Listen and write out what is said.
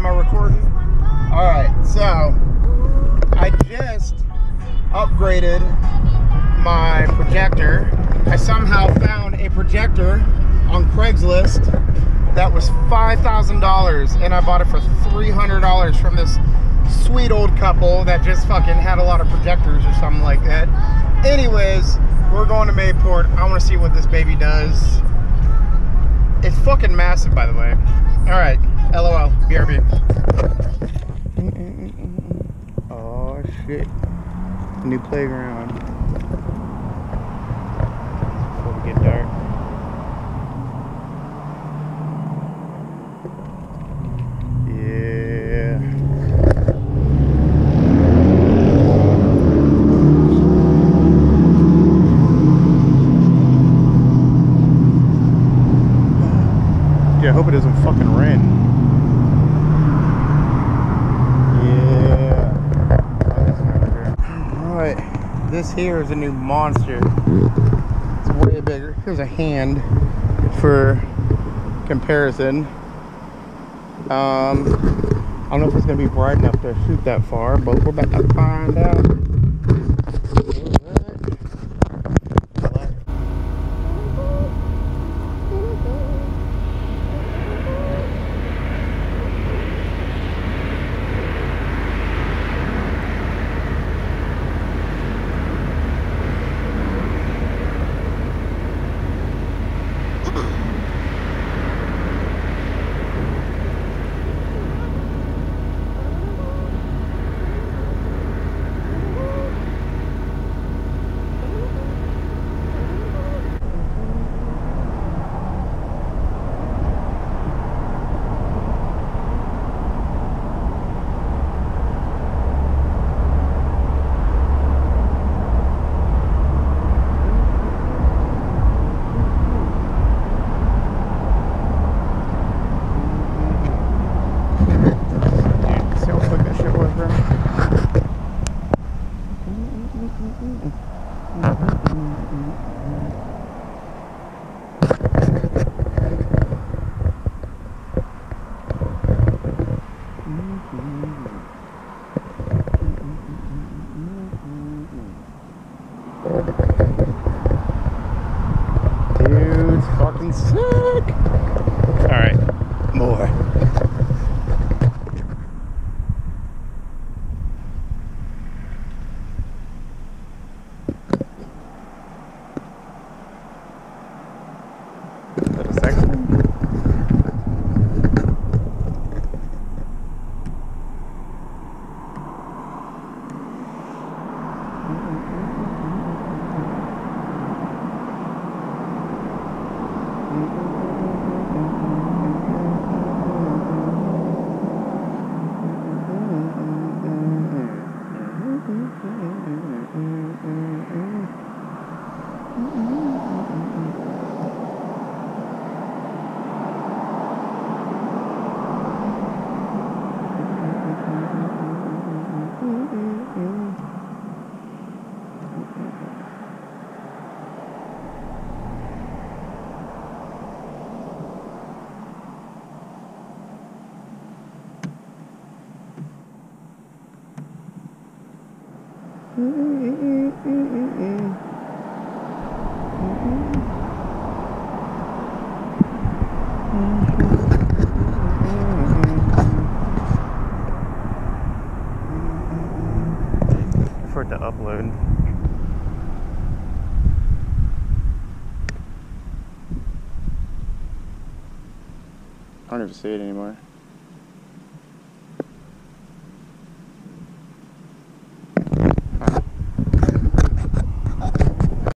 am I recording? All right, so I just upgraded my projector. I somehow found a projector on Craigslist that was $5,000 and I bought it for $300 from this sweet old couple that just fucking had a lot of projectors or something like that. Anyways, we're going to Mayport. I want to see what this baby does. It's fucking massive, by the way. All right, LOL, BRB. Oh shit, new playground. Before we get dark. Yeah. Yeah, I hope it doesn't fucking rain. Yeah. Alright, this here is a new monster. It's way bigger. Here's a hand for comparison. Um, I don't know if it's gonna be bright enough to shoot that far, but we're about to find out. Dude, see how quick that shit was, bro? Dude, fucking sick. All right, boy. Is that a second one? For it to upload. I don't even see it anymore.